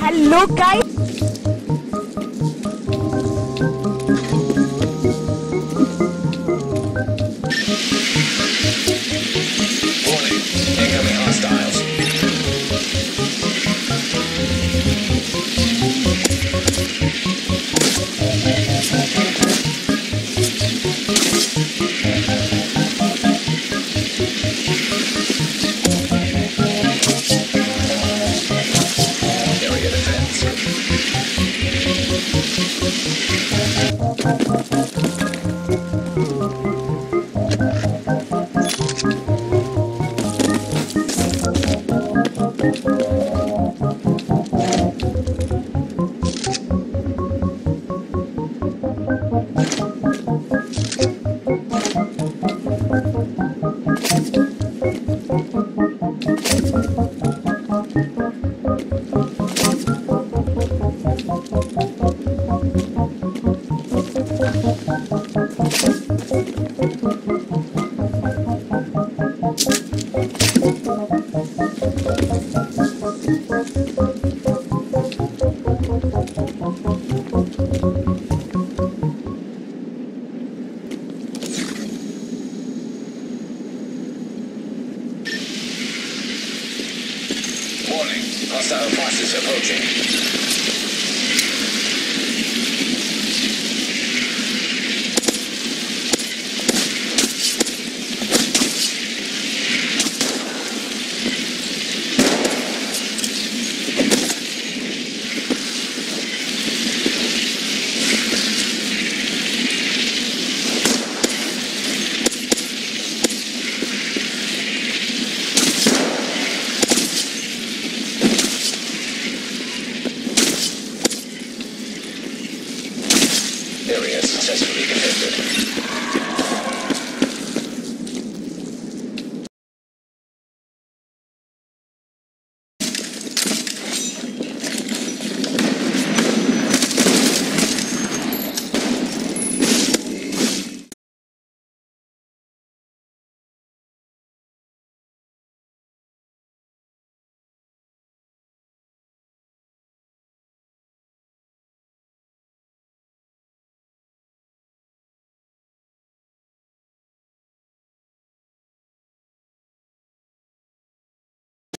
Hello guys. Thank you. Warning, hostile forces approaching. Area successfully defended.